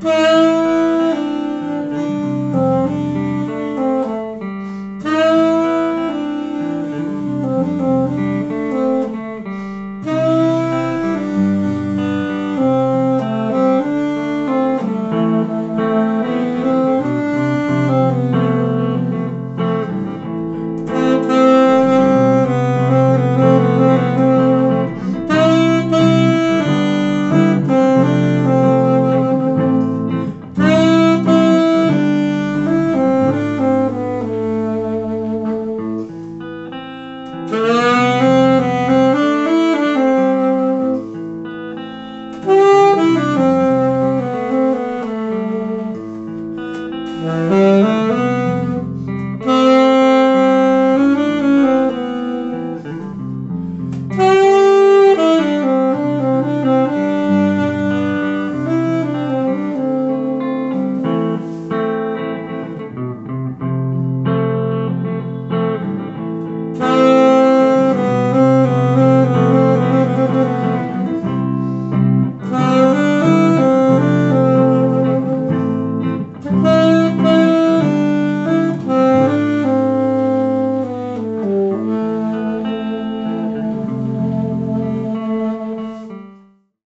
嗯。Mm-hmm.